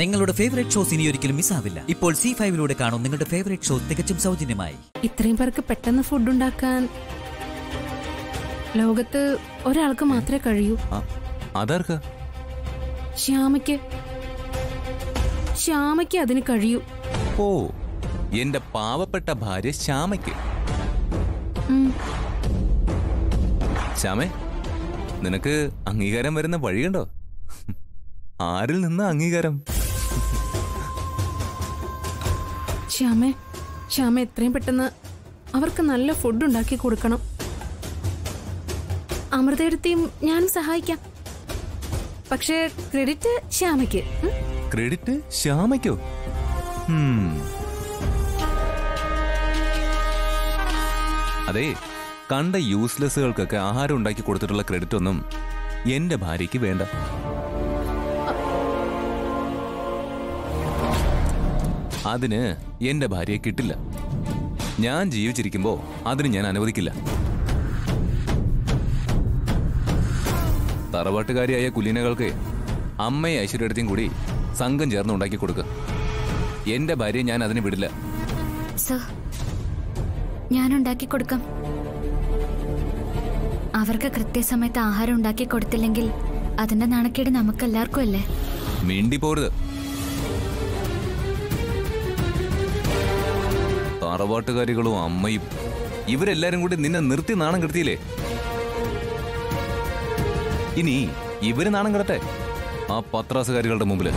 നിങ്ങളുടെ favourite shows ഇനി ഒരിക്കലും മിസ്സാവില്ല ഇപ്പോൾ സി ഫൈവിലൂടെ കാണും നിങ്ങളുടെ ഫേവറേറ്റ് ഷോ തികച്ചും സൗജന്യമായി. ഇത്രയും പേർക്ക് പെട്ടെന്ന് ഫുഡ് ഉണ്ടാക്കാൻ ലോകത്ത് ഒരാൾക്ക് മാത്രമേ കഴിയൂ. അതാർക്കാ? ശ്യാമയ്ക്ക്. ശ്യാമയ്ക്ക് അതിന് കഴിയൂ. ഓ എന്റെ പാവപ്പെട്ട ഭാര്യ ശ്യാമയ്ക്ക്. ശ്യാമേ നിനക്ക് അംഗീകാരം വരുന്ന വഴിയുണ്ടോ? ആരിൽ നിന്ന് അംഗീകാരം? ശ്യാമേ ശ്യാമ എത്രയും പെട്ടെന്ന് അവർക്ക് നല്ല ഫുഡ് ഉണ്ടാക്കി കൊടുക്കണം. അമൃതയെടുത്തിയും ഞാനും സഹായിക്കാം. പക്ഷേ ക്രെഡിറ്റ് ശ്യാമയ്ക്ക്. ക്രെഡിറ്റ് ശ്യാമയ്ക്കോ. അതെ കണ്ട യൂസ്ലെസ്സുകൾക്കൊക്കെ ആഹാരം ഉണ്ടാക്കി കൊടുത്തിട്ടുള്ള ക്രെഡിറ്റ് ഒന്നും എന്റെ ഭാര്യയ്ക്ക് വേണ്ട. അതിന് എന്റെ ഭാര്യയെ കിട്ടില്ല. ഞാൻ ജീവിച്ചിരിക്കുമ്പോ അതിന് ഞാൻ അനുവദിക്കില്ല. തറവാട്ടുകാരിയായ കുലീനകൾക്ക് അമ്മയെ ഐശ്വര്യടത്തെയും കൂടി സംഘം ചേർന്ന് ഉണ്ടാക്കി കൊടുക്കുക എന്റെ ഭാര്യയെ ഞാൻ അതിന് വിടില്ല. ഞാൻ ഉണ്ടാക്കി കൊടുക്കാം. അവർക്ക് കൃത്യസമയത്ത് ആഹാരം ഉണ്ടാക്കി കൊടുത്തില്ലെങ്കിൽ അതിന്റെ നാണക്കേട് നമുക്കെല്ലാവർക്കും അല്ലേ? മിണ്ടി പോരുത് തറവാട്ടുകാരികളും അമ്മയും ഇവരെല്ലാരും കൂടി നിന്നെ നിർത്തി നാണം കെടുത്തിയില്ലേ? ഇനി ഇവർ നാണം കിടട്ടെ ആ പത്രാസുകാരികളുടെ മുമ്പിൽ.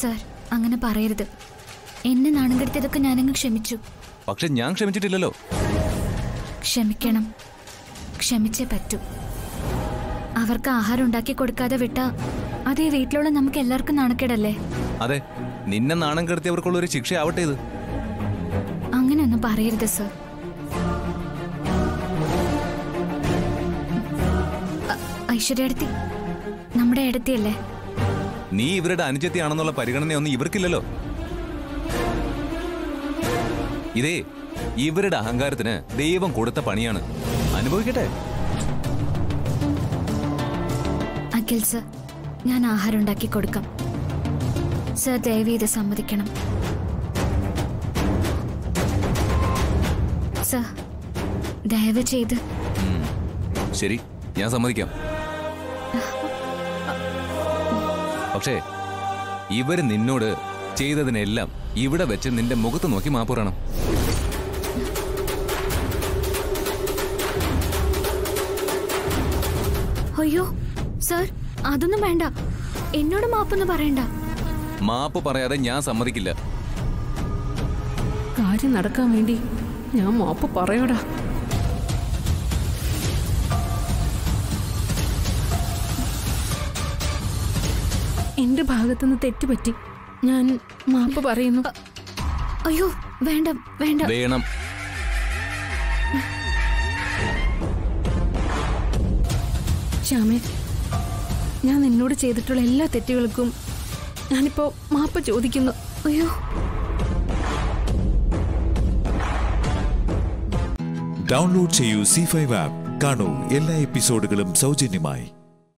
സർ അങ്ങനെ പറയരുത്. എന്നെ നാണം കെടുത്തിയതൊക്കെ ഞാനങ്ങ് ക്ഷമിച്ചു. പക്ഷെ ഞാൻ ക്ഷമിച്ചിട്ടില്ലല്ലോ. ക്ഷമിക്കണം. ക്ഷമിച്ചേ പറ്റൂ. അവർക്ക് ആഹാരം ഉണ്ടാക്കി കൊടുക്കാതെ വിട്ട അതേ വീട്ടിലുള്ള നമുക്ക് എല്ലാവർക്കും നാണക്കേടല്ലേ? അതെ നിന്നെ നാണം കെടുത്തിയവർക്കുള്ള ഒരു ശിക്ഷയാവട്ടെ ഇത്. അങ്ങനെയൊന്നും പറയരുത് സർ. ഐശ്വര്യടുത്തി നമ്മുടെ അടുത്തിയല്ലേ നീ ഇവരുടെ അനുജത്തിയാണെന്നുള്ള പരിഗണനയൊന്നും ഇവർക്കില്ലല്ലോ. ഇതേ ഇവരുടെ അഹങ്കാരത്തിന് ദൈവം കൊടുത്ത പണിയാണ്. അനുഭവിക്കട്ടെ. അഖിൽ സർ ഞാൻ ആഹാരം ഉണ്ടാക്കി കൊടുക്കാം. സർ ദയവ് ഇത് സമ്മതിക്കണം. സർ ദയവ് ചെയ്ത്. ശരി ഞാൻ സമ്മതിക്കാം. പക്ഷേ ഇവർ നിന്നോട് ചെയ്തതിനെല്ലാം ഇവിടെ വെച്ച് നിന്റെ മുഖത്ത് നോക്കി മാപ്പുറണം അയ്യോ സർ അതൊന്നും വേണ്ട. എന്നോട് മാപ്പൊന്നും പറയണ്ട. മാപ്പ് പറയാതെ ഞാൻ സമ്മതിക്കില്ല. കാര്യം നടക്കാൻ വേണ്ടി ഞാൻ മാപ്പ് പറയൂടാ. എന്റെ ഭാഗത്തുനിന്ന് തെറ്റുപറ്റി ഞാൻ മാപ്പ് പറയുന്നു. അയ്യോ വേണ്ട വേണ്ട. വേണം. ശ്യാമേ ഞാൻ നിന്നോട് ചെയ്തിട്ടുള്ള എല്ലാ തെറ്റുകൾക്കും ഞാനിപ്പോ മാപ്പ് ചോദിക്കുന്നു. അയ്യോ. ഡൗൺലോഡ് ചെയ്യൂ സി ഫൈവ് ആപ്പ്. കാണൂ എല്ലാ എപ്പിസോഡുകളും സൗജന്യമായി.